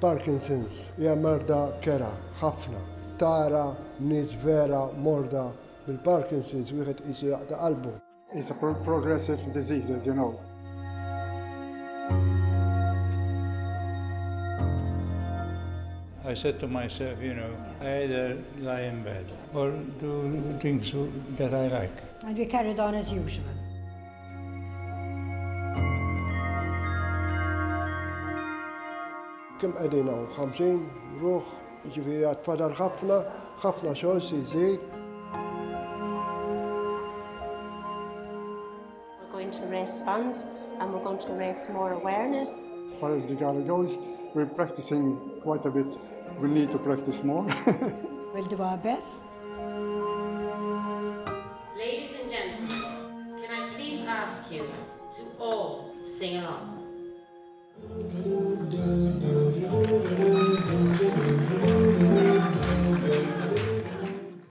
Parkinson's hija merda kera, ħafna. Tara nies vera morda bil-Parkinson's wieħed qisu jaqta' qalbu. It's a pro progressive disease, as you know. I said to myself, you know, I either lie in bed or do things that I like. And we carried on as usual. Kim qegħdin hawn 50 ruħ, ġifieri għad fadal ħafna, ħafna xogħol si jżid. We're going to raise funds and we're going to raise more awareness. As far as the gala goes, we're practicing quite a bit. We need to practice more. We'll do our best. Ladies and gentlemen, can I please ask you to all sing along?